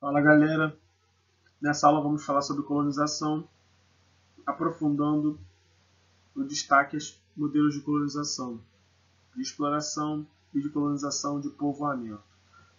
Fala galera, nessa aula vamos falar sobre colonização, aprofundando o destaque aos modelos de colonização, de exploração e de colonização de povoamento.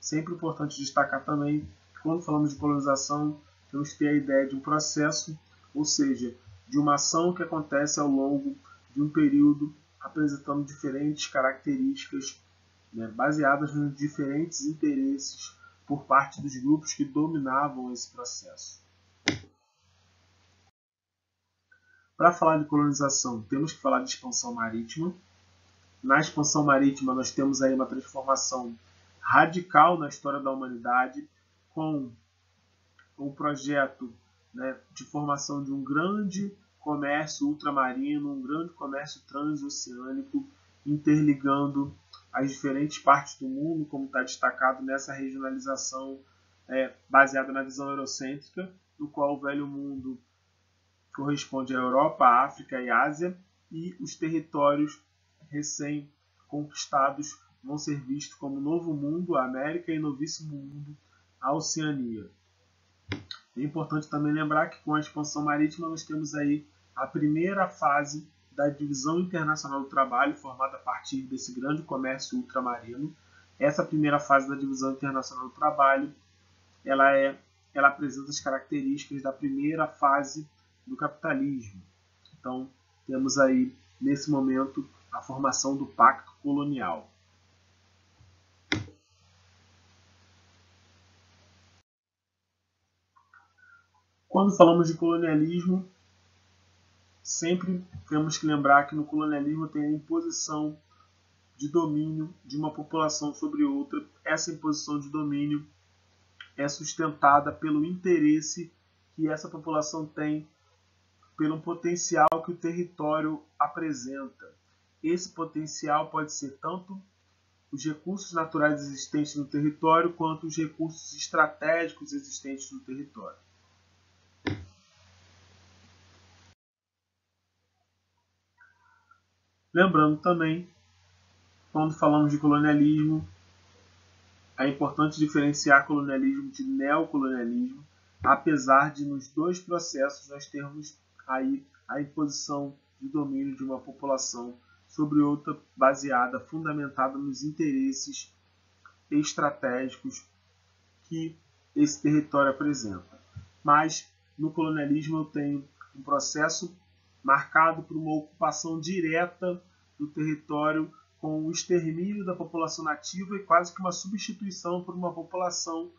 Sempre importante destacar também que quando falamos de colonização, temos que ter a ideia de um processo, ou seja, de uma ação que acontece ao longo de um período apresentando diferentes características né, baseadas nos diferentes interesses por parte dos grupos que dominavam esse processo. Para falar de colonização, temos que falar de expansão marítima. Na expansão marítima, nós temos aí uma transformação radical na história da humanidade, com o projeto né, de formação de um grande comércio ultramarino, um grande comércio transoceânico, interligando as diferentes partes do mundo, como está destacado nessa regionalização é, baseada na visão eurocêntrica, no qual o velho mundo corresponde à Europa, África e Ásia, e os territórios recém-conquistados vão ser vistos como Novo Mundo, a América, e Novíssimo Mundo, a Oceania. É importante também lembrar que com a expansão marítima nós temos aí a primeira fase da Divisão Internacional do Trabalho, formada a partir desse grande comércio ultramarino. Essa primeira fase da Divisão Internacional do Trabalho, ela é ela apresenta as características da primeira fase do capitalismo. Então, temos aí nesse momento a formação do pacto colonial. Quando falamos de colonialismo, sempre temos que lembrar que no colonialismo tem a imposição de domínio de uma população sobre outra. Essa imposição de domínio é sustentada pelo interesse que essa população tem pelo potencial que o território apresenta. Esse potencial pode ser tanto os recursos naturais existentes no território quanto os recursos estratégicos existentes no território. Lembrando também, quando falamos de colonialismo, é importante diferenciar colonialismo de neocolonialismo, apesar de nos dois processos nós termos aí a imposição de domínio de uma população sobre outra baseada, fundamentada nos interesses estratégicos que esse território apresenta. Mas no colonialismo eu tenho um processo marcado por uma ocupação direta do território com o extermínio da população nativa e quase que uma substituição por uma população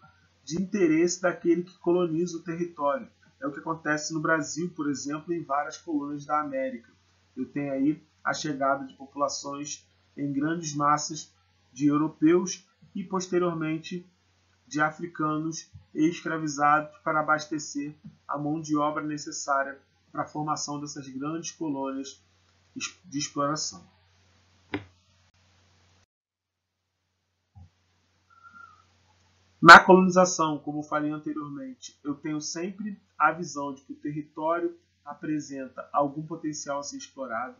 de interesse daquele que coloniza o território. É o que acontece no Brasil, por exemplo, em várias colônias da América. Eu tenho aí a chegada de populações em grandes massas de europeus e posteriormente de africanos escravizados para abastecer a mão de obra necessária para a formação dessas grandes colônias de exploração. Na colonização, como falei anteriormente, eu tenho sempre a visão de que o território apresenta algum potencial a ser explorado.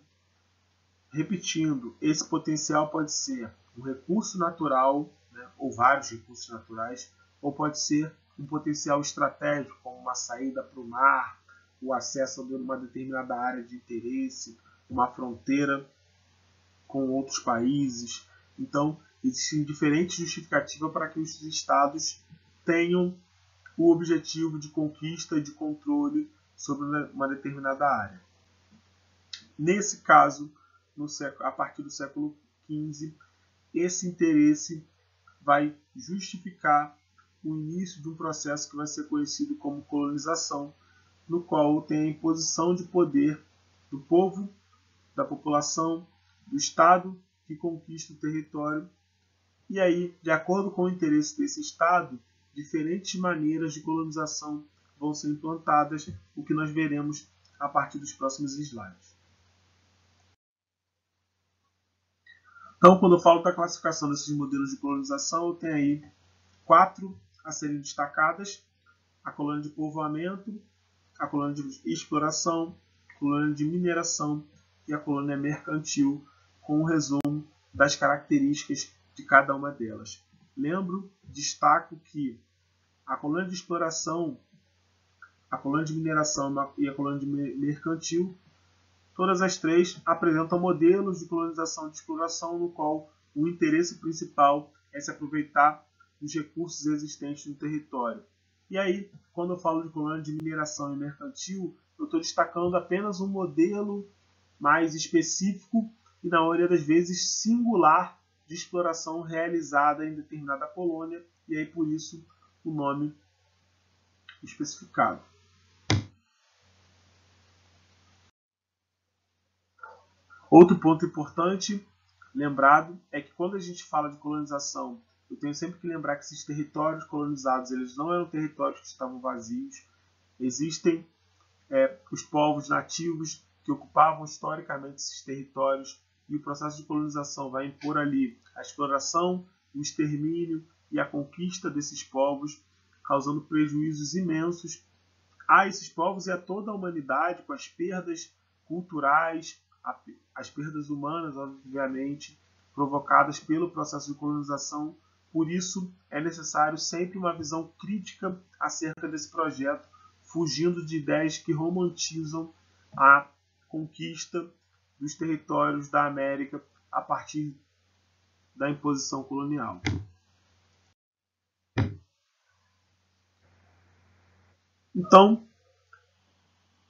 Repetindo, esse potencial pode ser um recurso natural, né, ou vários recursos naturais, ou pode ser um potencial estratégico, como uma saída para o mar, o acesso a uma determinada área de interesse, uma fronteira com outros países. Então, existem diferentes justificativas para que os estados tenham o objetivo de conquista e de controle sobre uma determinada área. Nesse caso, século, a partir do século XV, esse interesse vai justificar o início de um processo que vai ser conhecido como colonização, no qual tem a imposição de poder do povo, da população, do Estado que conquista o território. E aí, de acordo com o interesse desse Estado, diferentes maneiras de colonização vão ser implantadas, o que nós veremos a partir dos próximos slides. Então, quando eu falo da classificação desses modelos de colonização, eu tenho aí quatro a serem destacadas: a colônia de povoamento, a colônia de exploração, a colônia de mineração e a colônia mercantil, com um resumo das características de cada uma delas. Lembro, destaco que a colônia de exploração, a colônia de mineração e a colônia de mercantil, todas as três apresentam modelos de colonização e de exploração no qual o interesse principal é se aproveitar dos recursos existentes no território. E aí, quando eu falo de colônia de mineração e mercantil, eu estou destacando apenas um modelo mais específico e, na maioria das vezes, singular de exploração realizada em determinada colônia, e aí por isso o nome especificado. Outro ponto importante lembrado é que quando a gente fala de colonização, eu tenho sempre que lembrar que esses territórios colonizados eles não eram territórios que estavam vazios. Existem é, os povos nativos que ocupavam historicamente esses territórios e o processo de colonização vai impor ali a exploração, o extermínio e a conquista desses povos, causando prejuízos imensos a esses povos e a toda a humanidade, com as perdas culturais, as perdas humanas, obviamente, provocadas pelo processo de colonização. Por isso, é necessário sempre uma visão crítica acerca desse projeto, fugindo de ideias que romantizam a conquista dos territórios da América a partir da imposição colonial. Então,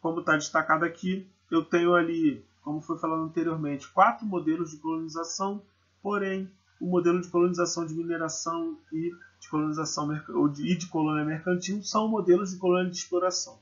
como está destacado aqui, eu tenho ali, como foi falado anteriormente, quatro modelos de colonização, porém o modelo de colonização de mineração e de colonização e de colônia mercantil são modelos de colônia de exploração.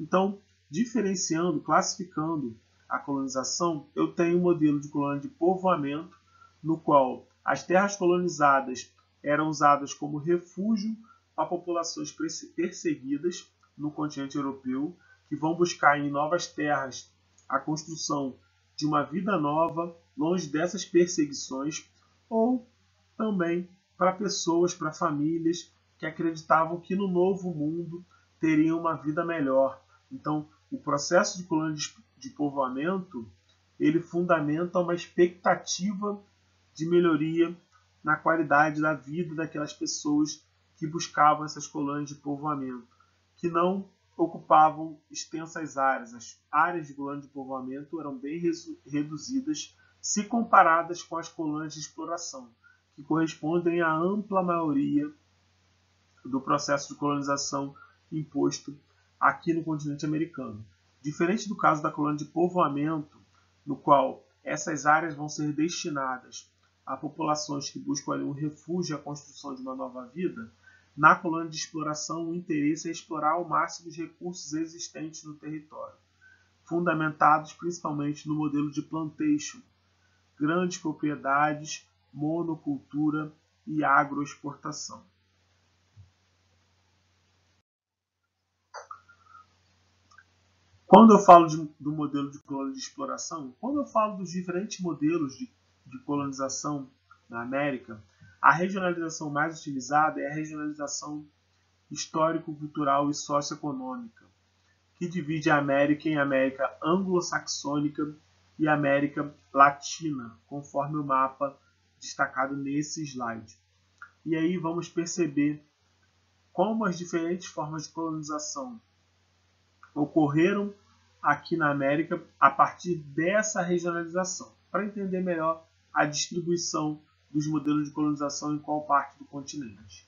Então, diferenciando, classificando a colonização, eu tenho um modelo de colônia de povoamento, no qual as terras colonizadas eram usadas como refúgio a populações perseguidas no continente europeu, que vão buscar em novas terras a construção de uma vida nova, longe dessas perseguições, ou também para pessoas, para famílias que acreditavam que no novo mundo teriam uma vida melhor. Então, o processo de colônia de povoamento ele fundamenta uma expectativa de melhoria na qualidade da vida daquelas pessoas que buscavam essas colônias de povoamento, que não ocupavam extensas áreas. As áreas de colônia de povoamento eram bem reduzidas se comparadas com as colônias de exploração, que correspondem à ampla maioria do processo de colonização imposto aqui no continente americano. Diferente do caso da colônia de povoamento, no qual essas áreas vão ser destinadas a populações que buscam um refúgio e a construção de uma nova vida, na colônia de exploração o interesse é explorar ao máximo os recursos existentes no território, fundamentados principalmente no modelo de plantation, grandes propriedades, monocultura e agroexportação. Quando eu falo de, do modelo de de exploração, quando eu falo dos diferentes modelos de, de colonização na América, a regionalização mais utilizada é a regionalização histórico-cultural e socioeconômica, que divide a América em América anglo-saxônica e América latina, conforme o mapa destacado nesse slide. E aí vamos perceber como as diferentes formas de colonização ocorreram aqui na América a partir dessa regionalização, para entender melhor a distribuição dos modelos de colonização em qual parte do continente.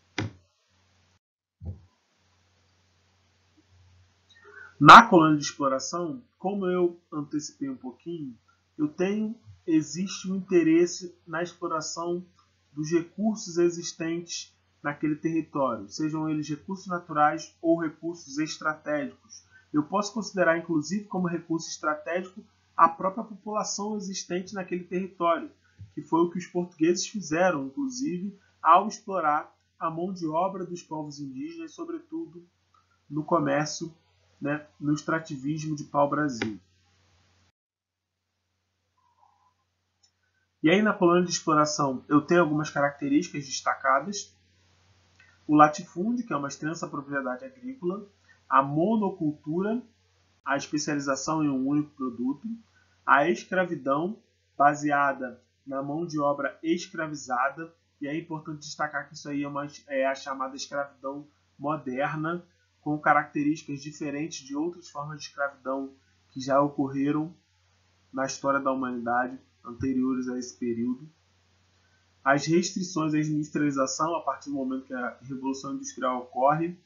Na colônia de exploração, como eu antecipei um pouquinho, eu tenho existe um interesse na exploração dos recursos existentes naquele território, sejam eles recursos naturais ou recursos estratégicos, eu posso considerar, inclusive, como recurso estratégico a própria população existente naquele território, que foi o que os portugueses fizeram, inclusive, ao explorar a mão de obra dos povos indígenas, sobretudo no comércio, né, no extrativismo de pau-brasil. E aí na colônia de exploração eu tenho algumas características destacadas. O latifúndio, que é uma extensa propriedade agrícola, a monocultura, a especialização em um único produto, a escravidão, baseada na mão de obra escravizada, e é importante destacar que isso aí é, uma, é a chamada escravidão moderna, com características diferentes de outras formas de escravidão que já ocorreram na história da humanidade anteriores a esse período. As restrições à industrialização a partir do momento que a Revolução Industrial ocorre,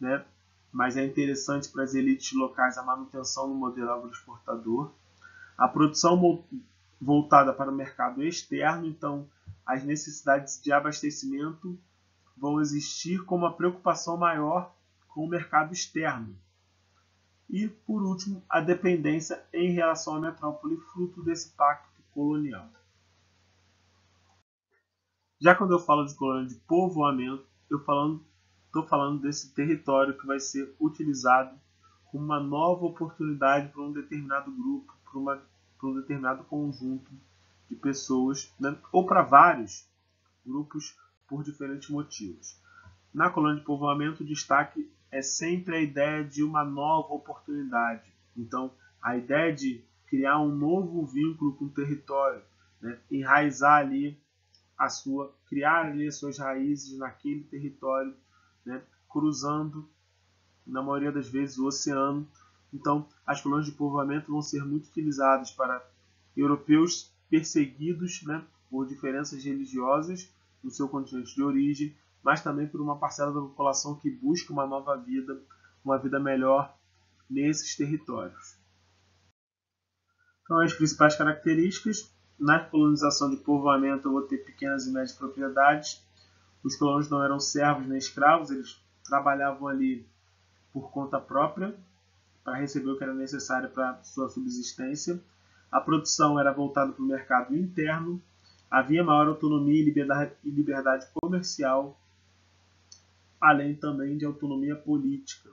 né? mas é interessante para as elites locais a manutenção do modelo agroexportador. A produção voltada para o mercado externo, então as necessidades de abastecimento vão existir com uma preocupação maior com o mercado externo. E, por último, a dependência em relação à metrópole, fruto desse pacto colonial. Já quando eu falo de colônia de povoamento, eu estou falando desse território que vai ser utilizado como uma nova oportunidade para um determinado grupo, para, para um determinado conjunto de pessoas, né? ou para vários grupos por diferentes motivos. Na colônia de povoamento, o destaque é sempre a ideia de uma nova oportunidade. Então, a ideia de criar um novo vínculo com o território, né? enraizar ali a sua, criar ali as suas raízes naquele território, né? cruzando, na maioria das vezes, o oceano. Então, as colônias de povoamento vão ser muito utilizadas para europeus perseguidos né, por diferenças religiosas no seu continente de origem, mas também por uma parcela da população que busca uma nova vida, uma vida melhor nesses territórios. Então, as principais características. Na colonização de povoamento, eu vou ter pequenas e médias propriedades. Os colonos não eram servos nem escravos, eles trabalhavam ali por conta própria para receber o que era necessário para sua subsistência. A produção era voltada para o mercado interno, havia maior autonomia e liberdade, comercial, além também de autonomia política.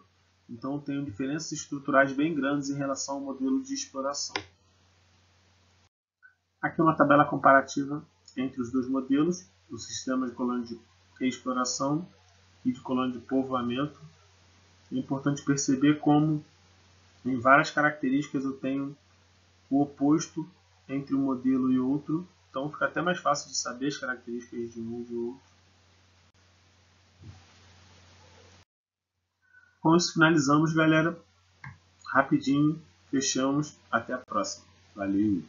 Então, tem diferenças estruturais bem grandes em relação ao modelo de exploração. Aqui uma tabela comparativa entre os dois modelos, o sistema de colônia de exploração e de colônia de povoamento. É importante perceber como em várias características eu tenho o oposto entre um modelo e outro, então fica até mais fácil de saber as características de um e de outro. Com isso finalizamos, galera. Rapidinho, fechamos. Até a próxima. Valeu!